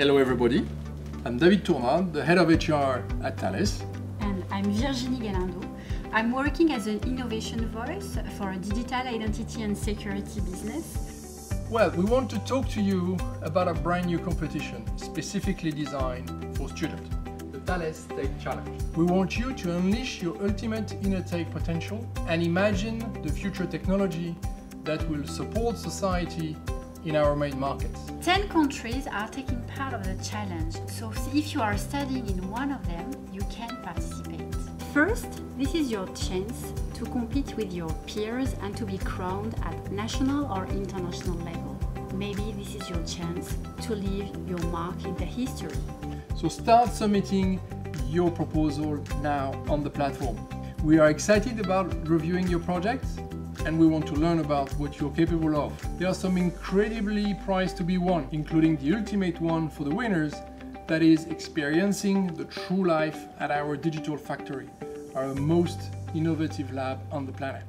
everybody. I'm David Tournade, the head of HR at Thales. And I'm Virginie Galindo. I'm working as an innovation voice for a digital identity and security business. Well, we want to talk to you about a brand new competition specifically designed for students, the Thales Tech Challenge. We want you to unleash your ultimate inner tech potential and imagine the future technology that will support society in our main markets. 10 countries are taking part of the challenge, so if you are studying in one of them, you can participate. First, this is your chance to compete with your peers and to be crowned at national or international level. Maybe this is your chance to leave your mark in the history. So start submitting your proposal now on the platform. We are excited about reviewing your projects and we want to learn about what you're capable of. There are some incredibly prizes to be won, including the ultimate one for the winners, that is experiencing the true life at our digital factory, our most innovative lab on the planet.